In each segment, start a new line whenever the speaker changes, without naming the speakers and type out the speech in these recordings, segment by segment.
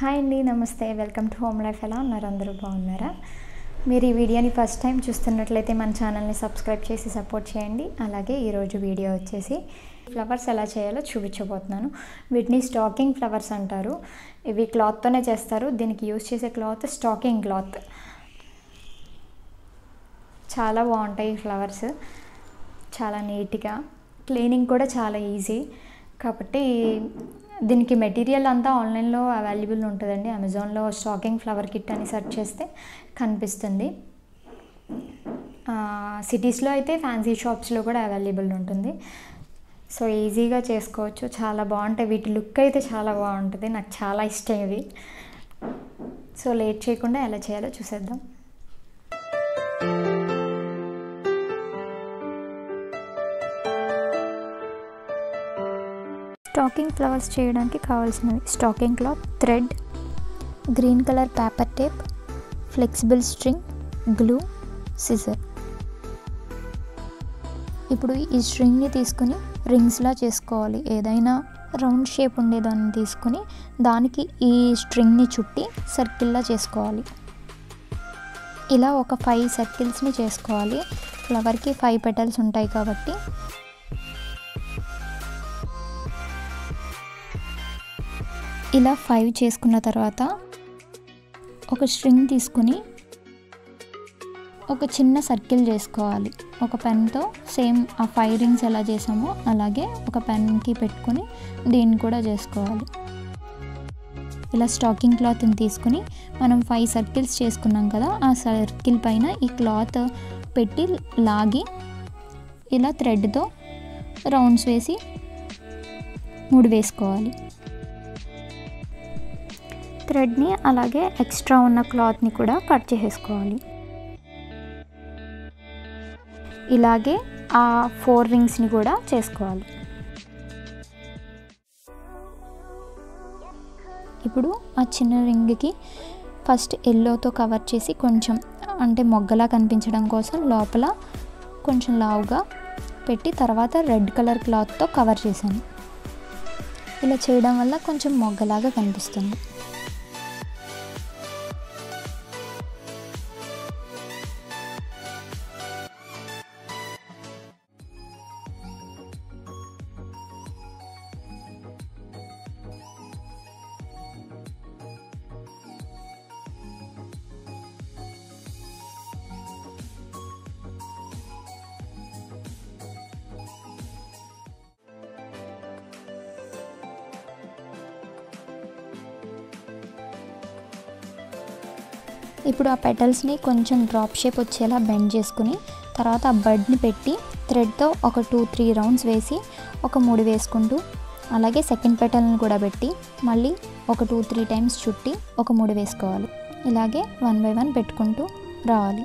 Hi అండి నమస్తే. Welcome to home life ఎలా ఉన్నారు? అందరూ బాగున్నారా? మీరు ఈ వీడియోని ఫస్ట్ టైం చూస్తున్నట్లయితే మన ఛానల్ని సబ్స్క్రైబ్ చేసి సపోర్ట్ చేయండి. అలాగే ఈరోజు వీడియో వచ్చేసి ఫ్లవర్స్ ఎలా చేయాలో చూపించబోతున్నాను. వీటిని స్టాకింగ్ ఫ్లవర్స్ అంటారు. ఇవి క్లాత్తోనే చేస్తారు. దీనికి యూజ్ చేసే క్లాత్ స్టాకింగ్ క్లాత్ చాలా బాగుంటాయి ఈ ఫ్లవర్స్ చాలా నీట్గా క్లీనింగ్ కూడా చాలా ఈజీ కాబట్టి దీనికి మెటీరియల్ అంతా ఆన్లైన్లో అవైలబుల్ ఉంటుందండి. అమెజాన్లో స్టాకింగ్ ఫ్లవర్ కిట్ అని సెర్చ్ చేస్తే కనిపిస్తుంది. సిటీస్లో అయితే ఫ్యాన్సీ షాప్స్లో కూడా అవైలబుల్ ఉంటుంది. సో ఈజీగా చేసుకోవచ్చు. చాలా బాగుంటాయి. వీటి లుక్ అయితే చాలా బాగుంటుంది. నాకు చాలా ఇష్టం ఇవి. సో లేట్ చేయకుండా ఎలా చేయాలో చూసేద్దాం. స్టాకింగ్ ఫ్లవర్స్ చేయడానికి కావాల్సినవి. Stocking cloth thread green colour paper tape flexible string glue scissor. ఇప్పుడు ఈ స్ట్రింగ్ని తీసుకుని రింగ్స్లా చేసుకోవాలి. ఏదైనా రౌండ్ షేప్ ఉండేదాన్ని తీసుకుని దానికి ఈ స్ట్రింగ్ని చుట్టి సర్కిల్లా చేసుకోవాలి. ఇలా ఒక ఫైవ్ సర్కిల్స్ని చేసుకోవాలి. ఫ్లవర్కి ఫైవ్ పెటల్స్ ఉంటాయి కాబట్టి ఇలా ఫైవ్ చేసుకున్న తర్వాత ఒక స్ట్రింగ్ తీసుకుని ఒక చిన్న సర్కిల్ చేసుకోవాలి. ఒక పెన్తో సేమ్ ఆ ఫైవ్ రింగ్స్ ఎలా చేసామో అలాగే ఒక పెన్కి పెట్టుకొని దీన్ని కూడా చేసుకోవాలి. ఇలా స్టాకింగ్ క్లాత్ని తీసుకుని మనం ఫైవ్ సర్కిల్స్ చేసుకున్నాం కదా ఆ సర్కిల్ పైన ఈ క్లాత్ పెట్టి లాగి ఇలా థ్రెడ్తో రౌండ్స్ వేసి మూడు వేసుకోవాలి. థ్రెడ్ని అలాగే ఎక్స్ట్రా ఉన్న క్లాత్ని కూడా కట్ చేసేసుకోవాలి. ఇలాగే ఆ ఫోర్ రింగ్స్ని కూడా చేసుకోవాలి. ఇప్పుడు ఆ చిన్న రింగ్కి ఫస్ట్ ఎల్లోతో కవర్ చేసి కొంచెం అంటే మొగ్గలా కనిపించడం కోసం లోపల కొంచెం లావుగా పెట్టి తర్వాత రెడ్ కలర్ క్లాత్తో కవర్ చేశాను. ఇలా చేయడం వల్ల కొంచెం మొగ్గలాగా కనిపిస్తుంది. ఇప్పుడు ఆ పెటల్స్ని కొంచెం డ్రాప్ షేప్ వచ్చేలా బెండ్ చేసుకుని తర్వాత ఆ బడ్ని పెట్టి థ్రెడ్తో ఒక టూ త్రీ రౌండ్స్ వేసి ఒక మూడు వేసుకుంటూ అలాగే సెకండ్ పెటల్ని కూడా పెట్టి మళ్ళీ ఒక టూ త్రీ టైమ్స్ చుట్టి ఒక మూడు వేసుకోవాలి. ఇలాగే వన్ బై వన్ పెట్టుకుంటూ రావాలి.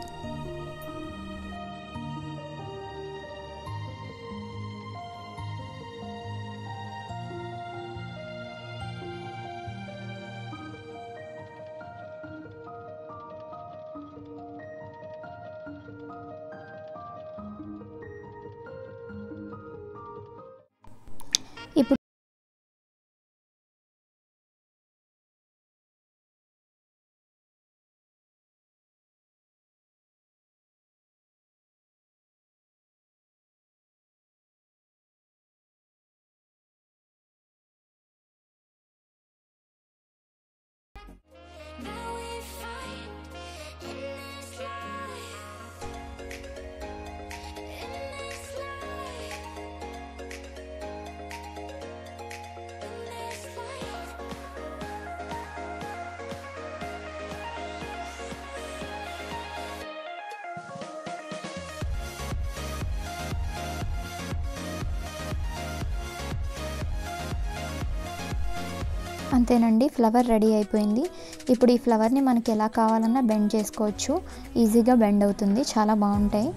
అంతేనండి ఫ్లవర్ రెడీ అయిపోయింది. ఇప్పుడు ఈ ఫ్లవర్ని మనకి ఎలా కావాలన్నా బెండ్ చేసుకోవచ్చు. ఈజీగా బెండ్ అవుతుంది చాలా బాగుంటాయి.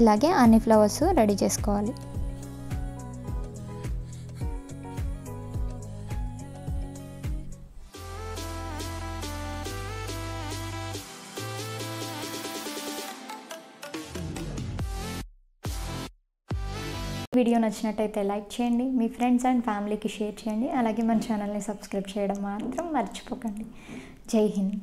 ఇలాగే అన్ని ఫ్లవర్స్ రెడీ చేసుకోవాలి. వీడియో నచ్చినట్టయితే లైక్ చేయండి మీ ఫ్రెండ్స్ అండ్ ఫ్యామిలీకి షేర్ చేయండి అలాగే మన ఛానల్ని సబ్స్క్రైబ్ చేయడం మాత్రం మర్చిపోకండి. జై హింద్.